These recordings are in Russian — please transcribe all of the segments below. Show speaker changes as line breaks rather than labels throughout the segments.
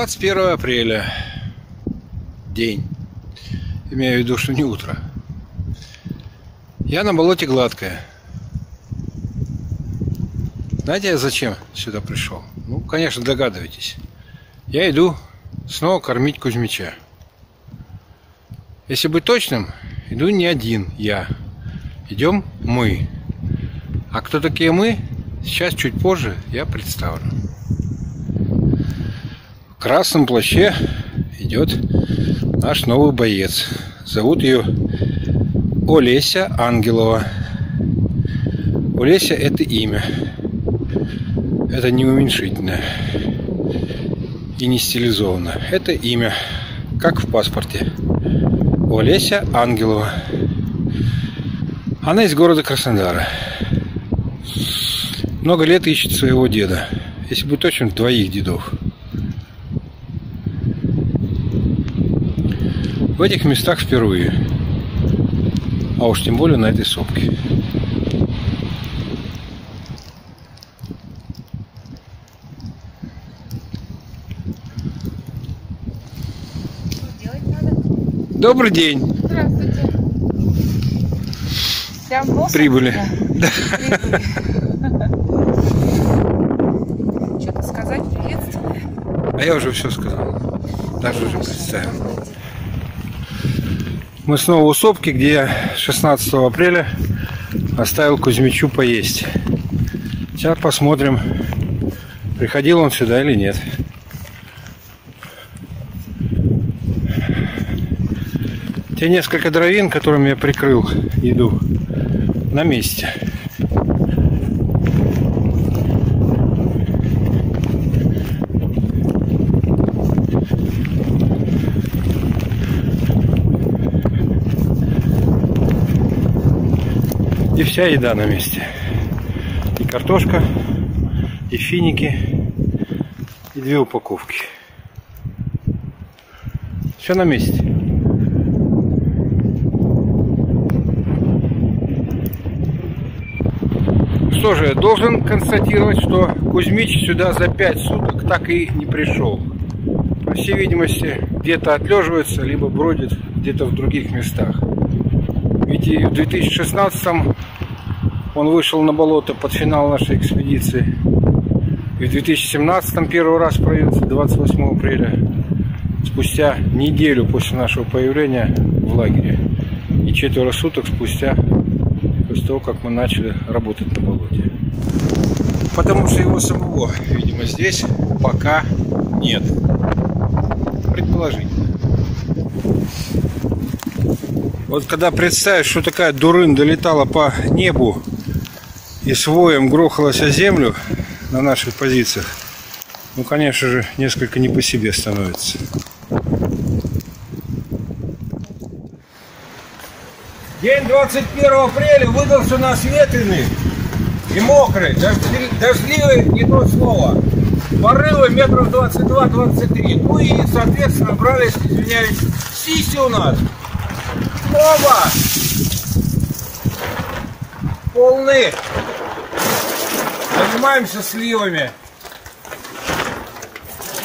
21 апреля. День. Имею в виду, что не утро. Я на болоте гладкое. Знаете, я зачем сюда пришел? Ну, конечно, догадываетесь. Я иду снова кормить Кузьмича. Если быть точным, иду не один я. Идем мы. А кто такие мы, сейчас чуть позже я представлю. Красном плаще идет наш новый боец. Зовут ее Олеся Ангелова. Олеся это имя. Это не уменьшительное и не стилизовано. Это имя, как в паспорте. Олеся Ангелова. Она из города Краснодара. Много лет ищет своего деда. Если быть точным, двоих дедов. В этих местах впервые. А уж тем более на этой сопке. Добрый день.
Здравствуйте. Прям
Прибыли.
Прибыли. Что-то сказать приветственное?
А я уже все сказал. Даже уже представил. Мы снова у сопки, где я 16 апреля оставил Кузьмичу поесть. Сейчас посмотрим, приходил он сюда или нет. Те несколько дровин, которыми я прикрыл еду, на месте. И вся еда на месте. И картошка, и финики, и две упаковки. Все на месте. Что же, должен констатировать, что Кузьмич сюда за пять суток так и не пришел. По всей видимости, где-то отлеживается, либо бродит где-то в других местах. Ведь и в 2016 он вышел на болото под финал нашей экспедиции. И в 2017 первый раз проявился 28 апреля, спустя неделю после нашего появления в лагере. И четверо суток спустя, после того, как мы начали работать на болоте. Потому что его самого, видимо, здесь пока нет. Предположительно. Вот когда представишь, что такая дурын долетала по небу и с воем грохалась о землю на наших позициях, ну, конечно же, несколько не по себе становится. День 21 апреля выдался у нас ветреный и мокрый, дождли- дождливый, не то слово. Порывы метров 22-23. Ну и, соответственно, брались, извиняюсь, сиси у нас. Оба! Полны. Занимаемся сливами.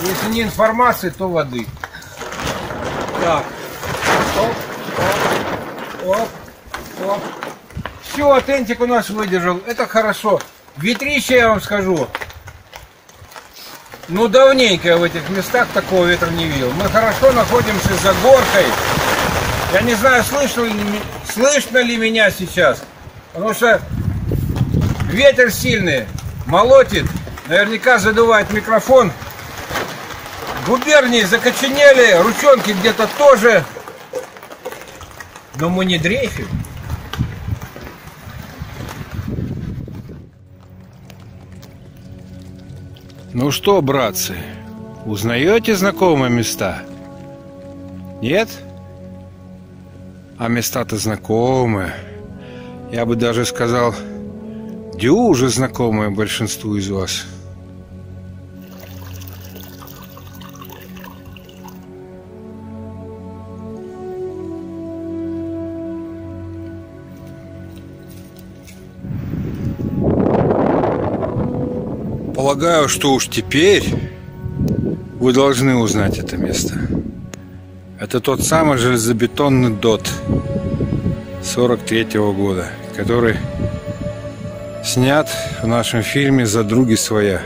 Если не информации, то воды. Так. Оп, оп, оп, оп. Все, тентик у нас выдержал. Это хорошо. Ветрище, я вам скажу. Ну, давненько я в этих местах такого ветра не видел. Мы хорошо находимся за горкой. Я не знаю, слышно ли, слышно ли меня сейчас. Потому что ветер сильный, молотит. Наверняка задувает микрофон. Губернии закоченели, ручонки где-то тоже. Но мы не дрейфим. Ну что, братцы, узнаете знакомые места? Нет? А места-то знакомые. Я бы даже сказал, дюже знакомые большинству из вас. Полагаю, что уж теперь Вы должны узнать это место. Это тот самый железобетонный ДОТ 43 -го года, который снят в нашем фильме «За други своя».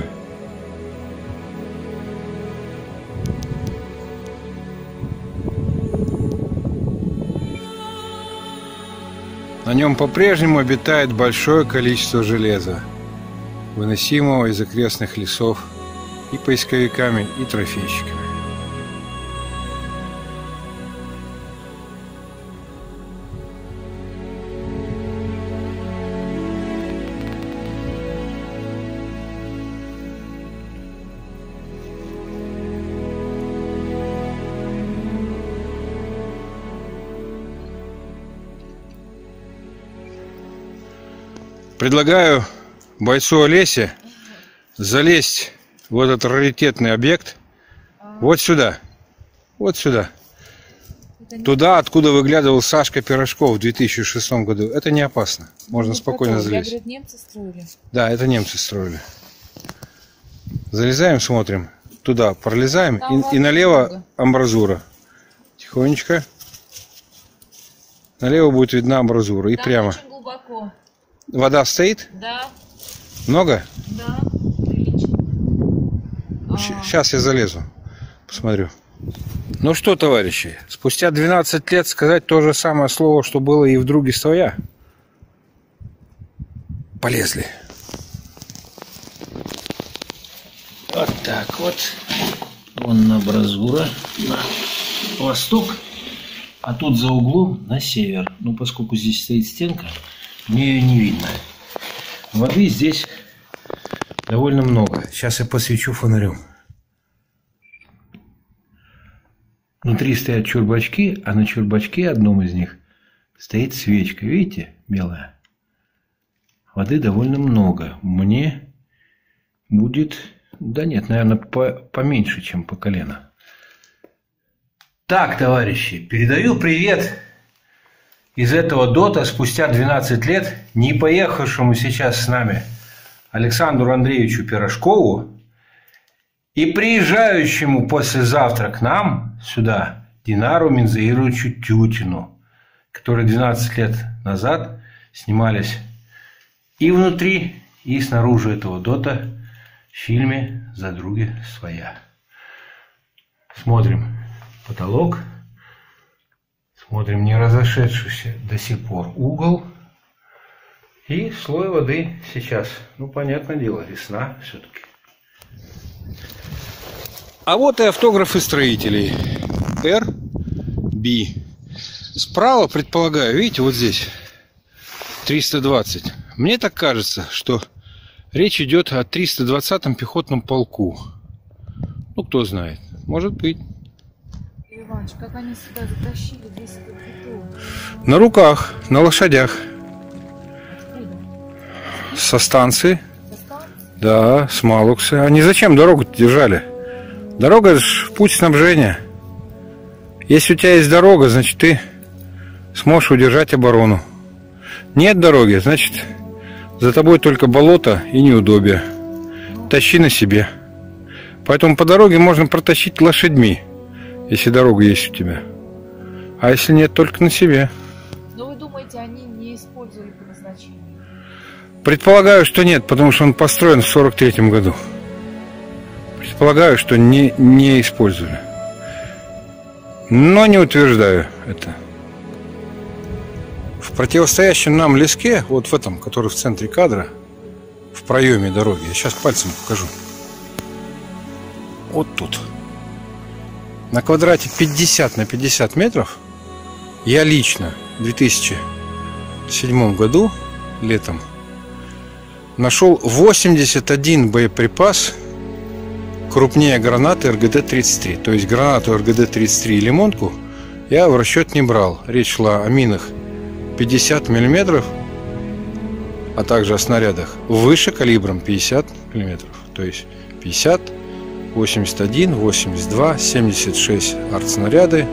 На нем по-прежнему обитает большое количество железа, выносимого из окрестных лесов и поисковиками, и трофейщиками. Предлагаю бойцу Олесе залезть в этот раритетный объект вот сюда. Вот сюда. Туда, откуда выглядывал Сашка Пирожков в 2006 году. Это не опасно. Можно
Ну,
спокойно
потом,
залезть.
Я говорю, немцы строили.
Да, это немцы строили. Залезаем, смотрим. Туда пролезаем.
Там
И, и налево
много.
амбразура. Тихонечко. Налево будет видна амбразура. И
Там
прямо.
очень глубоко.
Вода стоит?
Да,
Много?
да, прилично. А,
Сейчас я залезу. Посмотрю. Ну что, товарищи, спустя 12 лет сказать то же самое слово, что было и в друге своя. Полезли.
Вот так вот. Вон абразура на восток, а тут за углом на север. Ну, поскольку здесь стоит стенка, ее не видно.
Воды здесь довольно много. Сейчас я посвечу фонарем. Внутри стоят чурбачки, а на чурбачке одном из них стоит свечка. Видите, белая? Воды довольно много. Мне будет... Да нет, наверное, по- поменьше, чем по колено. Так, товарищи, передаю привет из этого дота спустя 12 лет не поехавшему сейчас с нами Александру Андреевичу Пирожкову и приезжающему послезавтра к нам сюда Динару Минзаировичу Тютину, которые 12 лет назад снимались и внутри, и снаружи этого дота в фильме «За други своя». Смотрим потолок, смотрим не разошедшийся до сих пор угол и слой воды сейчас. Ну, понятное дело, весна все-таки. А вот и автографы строителей. Р. Б. Справа, предполагаю, видите, вот здесь 320. Мне так кажется, что речь идет о 320-м пехотном полку. Ну, кто знает. Может быть.
Иваныч, как они сюда затащили весь этот бетон?
На руках, на лошадях.
Откуда?
Со станции.
Со станции?
Да, с Малукса. Они зачем дорогу держали? Дорога это ж путь снабжения. Если у тебя есть дорога, значит ты сможешь удержать оборону. Нет дороги, значит за тобой только болото и неудобие. Тащи на себе. Поэтому по дороге можно протащить лошадьми, если дорога есть у тебя. А если нет, только на себе.
Но вы думаете, они не использовали по назначению?
Предполагаю, что нет, потому что он построен в 43 году. Предполагаю, что не, не использовали. Но не утверждаю это. В противостоящем нам леске, вот в этом, который в центре кадра, в проеме дороги, я сейчас пальцем покажу. Вот тут. На квадрате 50 на 50 метров я лично в 2007 году, летом, нашел 81 боеприпас крупнее гранаты РГД-33. То есть гранату РГД-33 и лимонку я в расчет не брал. Речь шла о минах 50 миллиметров, а также о снарядах выше калибром 50 миллиметров. То есть 50, 81, 82, 76 артснаряды,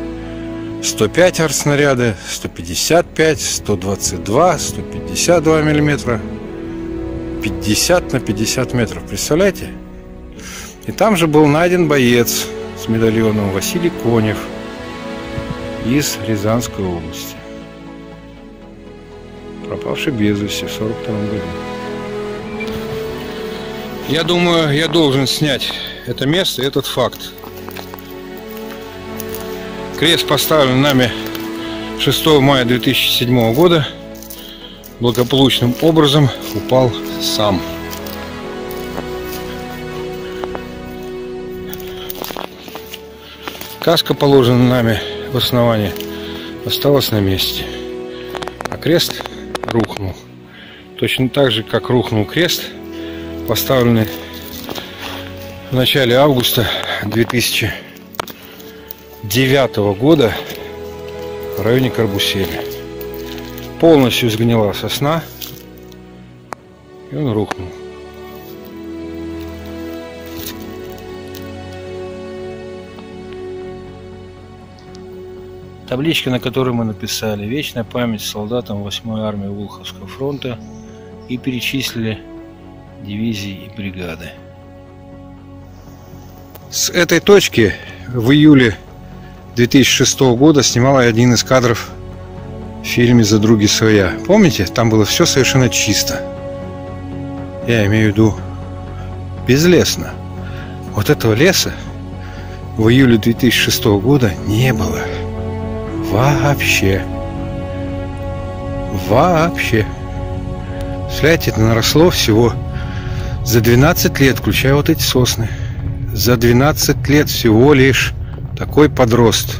105 артснаряды, 155, 122, 152 миллиметра, 50 на 50 метров. Представляете? И там же был найден боец с медальоном Василий Конев из Рязанской области, пропавший без вести в 1942 году. Я думаю, я должен снять это место, этот факт. Крест поставлен нами 6 мая 2007 года. Благополучным образом упал сам. Каска, положенная нами в основании, осталась на месте. А крест рухнул. Точно так же, как рухнул крест, поставленный в начале августа 2009 года в районе Карбуселя. Полностью сгнила сосна, и он рухнул. Табличка, на которой мы написали «Вечная память солдатам 8-й армии Волховского фронта» и перечислили дивизии и бригады. С этой точки в июле 2006 года снимала один из кадров в фильме «За други своя». Помните? Там было все совершенно чисто. Я имею в виду безлесно. Вот этого леса в июле 2006 года не было. Вообще. Вообще. Представляете, это наросло всего за 12 лет, включая вот эти сосны. За 12 лет всего лишь такой подрост.